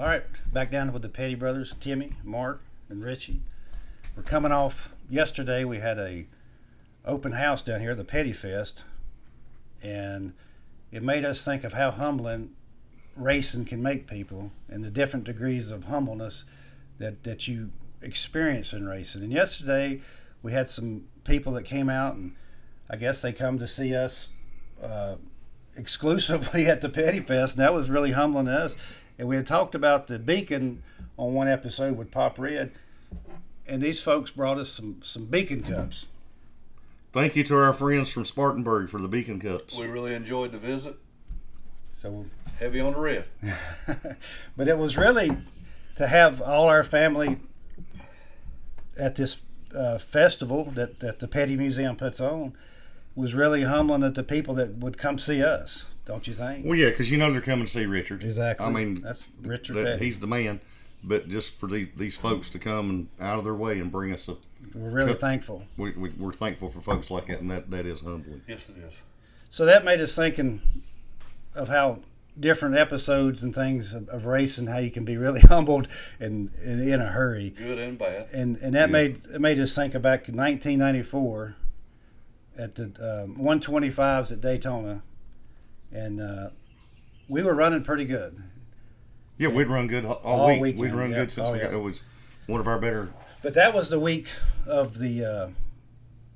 All right, back down with the Petty brothers, Timmy, Mark, and Richie. We're coming off yesterday. We had a open house down here, the Petty Fest, and it made us think of how humbling racing can make people and the different degrees of humbleness that, that you experience in racing. And yesterday we had some people that came out and I guess they come to see us uh, exclusively at the Petty Fest, and that was really humbling to us. And we had talked about the beacon on one episode with Pop Red, and these folks brought us some some beacon cups. Thank you to our friends from Spartanburg for the beacon cups. We really enjoyed the visit. So, Heavy on the red. but it was really to have all our family at this uh, festival that, that the Petty Museum puts on was really humbling that the people that would come see us. Don't you think? Well, yeah, because you know they're coming to see Richard. Exactly. I mean, that's Richard. that, he's the man. But just for these, these folks to come and out of their way and bring us a, We're really cup- thankful. we, we, we're thankful for folks like that, and that, that is humbling. Yes, it is. So that made us thinking of how different episodes and things of, of racing, how you can be really humbled and, and in a hurry. Good and bad. and and that made it made us think of back in 1994 at the um, 125s at Daytona, and uh, we were running pretty good. Yeah, we'd run good all, All week. weekend, we'd run yeah. good since Oh, we got yeah. it was one of our better. But that was the week of the uh,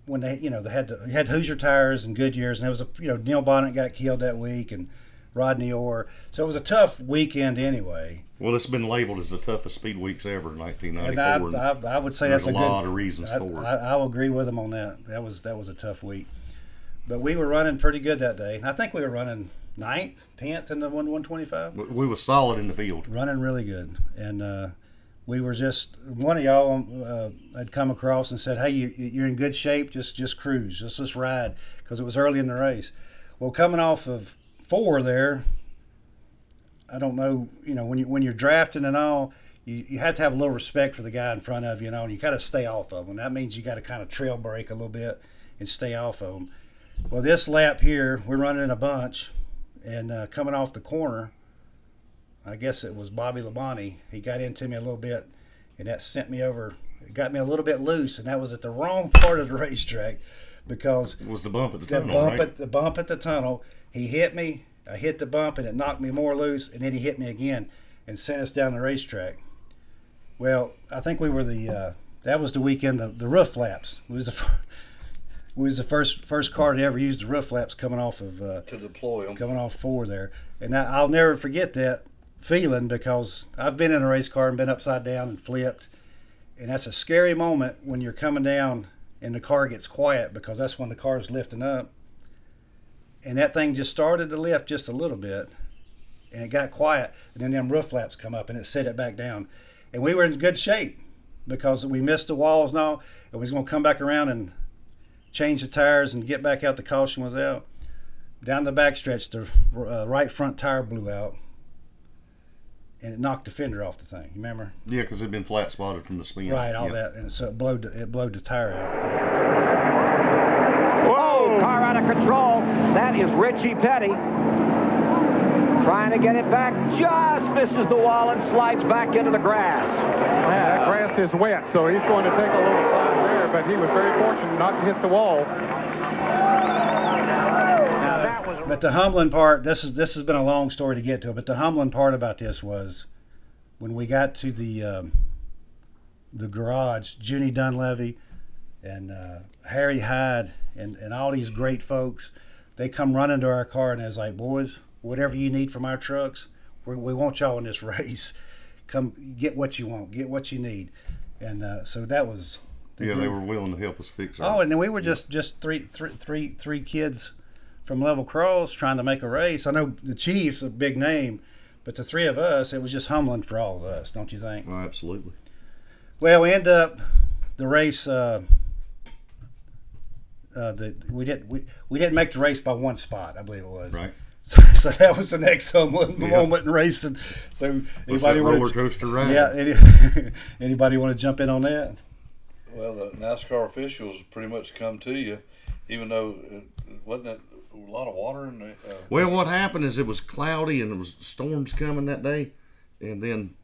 when they you know they had the, they had Hoosier tires and Goodyears, and it was a you know Neil Bonnett got killed that week and Rodney Orr, so it was a tough weekend anyway. Well, it's been labeled as the toughest speed weeks ever in And 1994. I, and I, I would say that's a, a, good, lot of reasons I, for it. I, I will agree with him on that. That was that was a tough week, but we were running pretty good that day. I think we were running ninth, tenth in the one one twenty five. We- we was solid in the field. Running really good, and uh, we were just one of y'all uh, had come across and said, "Hey, you, you're in good shape. Just just cruise, just just ride," because it was early in the race. Well, coming off of four there, I don't know. You know, when you when you're drafting and all, you, you have to have a little respect for the guy in front of you, you know, and you got to stay off of him. That means you got to kind of trail brake a little bit and stay off of them. Well, this lap here, we're running in a bunch, and uh, coming off the corner, I guess it was Bobby Labonte. He got into me a little bit, and that sent me over. It got me a little bit loose, and that was at the wrong part of the racetrack because It was the bump at the that tunnel, bump right? at the bump at the tunnel. He hit me. I hit the bump, and it knocked me more loose. And then he hit me again, and sent us down the racetrack. Well, I think we were the. Uh, that was the weekend. The, the roof flaps. We was the. We was the first first car to ever use the roof flaps coming off of uh, To deploy them. coming off four there, and I, I'll never forget that feeling because I've been in a race car and been upside down and flipped, and that's a scary moment when you're coming down and the car gets quiet because that's when the car's lifting up, and that thing just started to lift just a little bit, and it got quiet, and then them roof flaps come up and it set it back down, and we were in good shape because we missed the walls and all, and we was gonna come back around and change the tires and get back out. The caution was out down the backstretch, the uh, right front tire blew out, and it knocked the fender off the thing. You remember? Yeah, because it'd been flat spotted from the spin. Right, all Yeah. that, and so it blowed it blowed the tire out. Whoa, car out of control. That is Richie Petty. Trying to get it back, just misses the wall and slides back into the grass. Yeah, that grass is wet, so he's going to take a little slide there, but he was very fortunate not to hit the wall. Now But the humbling part, this is this has been a long story to get to, but the humbling part about this was when we got to the um, the garage, Junie Donlavey and uh, Harry Hyde and, and all these great folks, they come running to our car and they was like, boys, whatever you need from our trucks, we, we want y'all in this race. Come get what you want, get what you need. And uh, so that was Yeah, they were willing to help us fix it. Oh, and then we were just just three three three three kids from Level Cross trying to make a race. I know the Chiefs a big name, but the three of us, it was just humbling for all of us, don't you think? Oh, absolutely. Well, we end up the race. Uh, uh, the we didn't we, we didn't make the race by one spot, I believe it was. Right. So, so that was the next humbling Yeah. moment in racing. So anybody roller want to? coaster ride? Yeah. Any, anybody want to jump in on that? Well, the NASCAR officials pretty much come to you, even though it, wasn't it a lot of water in the. Uh, Well, what happened is it was cloudy and there was storms coming that day, and then,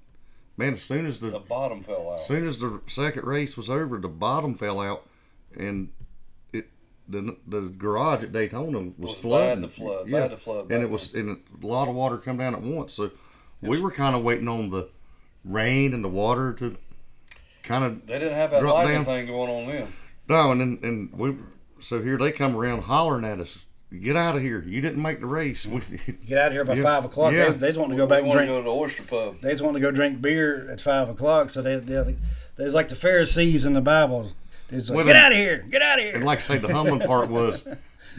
man, as soon as the, The bottom fell out. as soon as the second race was over, the bottom fell out, and it the the garage at Daytona was, Was bad flooding. to flood, yeah, bad flood and it was and a lot of water come down at once. So we were kind of waiting on the rain and the water to kind of They didn't have that Drop lightning down. thing going on then. no, and then and we so here they come around hollering at us. Get out of here! You didn't make the race. We, Get out of here by Yeah. five o'clock. Yeah. They, they just want to go We back and wanna drink. go to the oyster pub. They just want to go drink beer at five o'clock. So they, they there's like the Pharisees in the Bible. It's like, Well, get out of here! Get out of here! and like I say, the humbling part was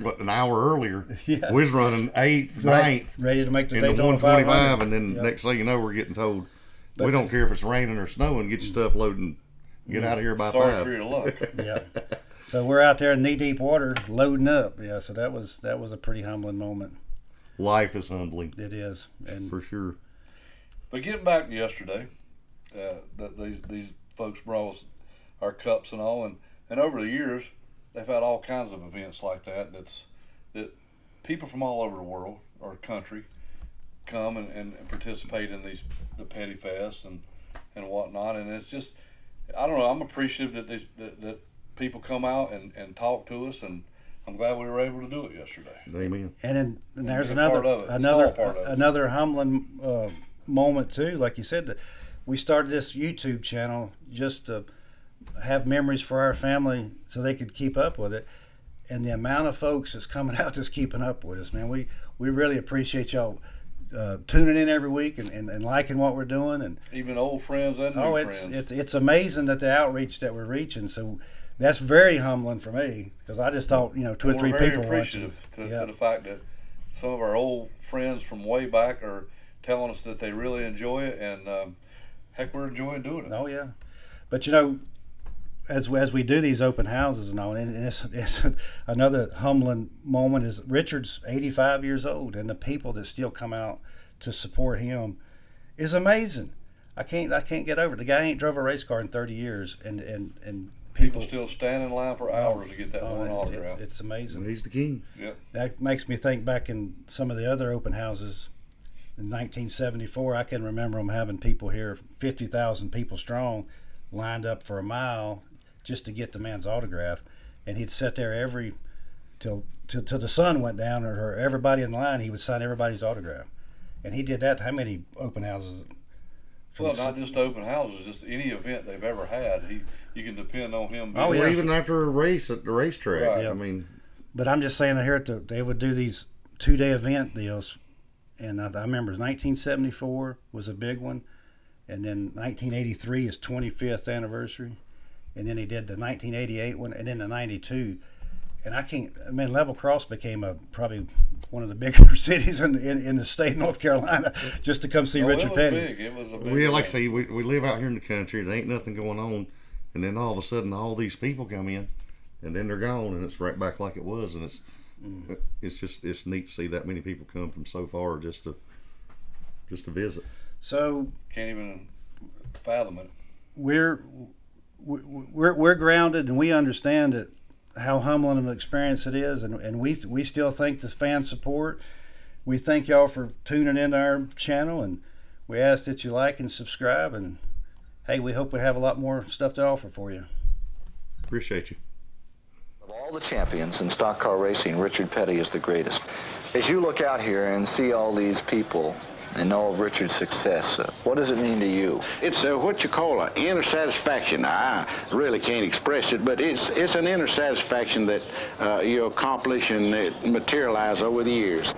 what an hour earlier. Yes. We was running eighth, Right, ninth, ready to make the the Daytona 125, 500. and then Yep. next thing you know, we're getting told But- we don't care if it's raining or snowing. Get your stuff loaded and get out of here by Sorry five. for your luck. yeah. So we're out there in knee deep water loading up. Yeah. So that was that was a pretty humbling moment. Life is humbling It is. And for sure. But getting back to yesterday, uh, that these these folks brought us our cups and all, and, and over the years, they've had all kinds of events like that. That's that people from all over the world or country come and, and, and participate in these the petty fest and and whatnot, and it's just I don't know. I'm appreciative that these that, that people come out and, and talk to us, and I'm glad we were able to do it yesterday. Amen. and, then and there's Be another part of it, a another small part of it. another humbling uh, moment too. Like you said, that we started this YouTube channel just to have memories for our family, so they could keep up with it. And the amount of folks that's coming out that's keeping up with us, man, we we really appreciate y'all uh, tuning in every week and, and, and liking what we're doing. And Even old friends and new oh, it's friends. it's it's amazing that the outreach that we're reaching. So that's very humbling for me because I just thought you know two or three very people appreciative to, Yeah. to the fact that some of our old friends from way back are telling us that they really enjoy it, and um, heck, we're enjoying doing it. Oh yeah, but you know, as as we do these open houses and all, and it's, it's another humbling moment is Richard's 85 years old, and the people that still come out to support him is amazing. I can't I can't get over it. The guy ain't drove a race car in 30 years, and and and People people. still stand in line for hours to get that Oh, one it's, autograph. it's, it's amazing. He's the king. yep. That makes me think back in some of the other open houses in 1974. I can remember them having people here, 50,000 people strong, lined up for a mile just to get the man's autograph, and he'd sit there every till till, till the sun went down, or, or everybody in the line. He would sign everybody's autograph, and he did that. How many open houses? From Well, not just open houses, just any event they've ever had. He, you can depend on him. Oh, being- Or yeah. even after a race at the racetrack. Right. I mean, But I'm just saying, here at the, they would do these two day event deals, and I, I remember 1974 was a big one, and then 1983 is 25th anniversary, and then he did the 1988 one, and then the 92. And I can't. I mean, Level Cross became a probably one of the bigger cities in, in, in the state of North Carolina just to come see Oh, Richard it was Petty. big. It was a big. we like I event. say, we, we live out here in the country. There ain't nothing going on, and then all of a sudden, all these people come in, and then they're gone, and it's right back like it was, and it's Mm. it's just it's neat to see that many people come from so far just to just to visit. So Can't even fathom it. we're we're we're grounded and we understand it how humbling of an experience it is. And, and we we still think this fan support. We thank y'all for tuning in to our channel. And we ask that you like and subscribe. And hey we hope we have a lot more stuff to offer for you. Appreciate you. Of all the champions in stock car racing, Richard Petty is the greatest. As you look out here and see all these people and of Richard's success, uh, what does it mean to you? It's uh, what you call an inner satisfaction. I really can't express it, but it's it's an inner satisfaction that uh, you accomplish and it materializes over the years.